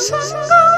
생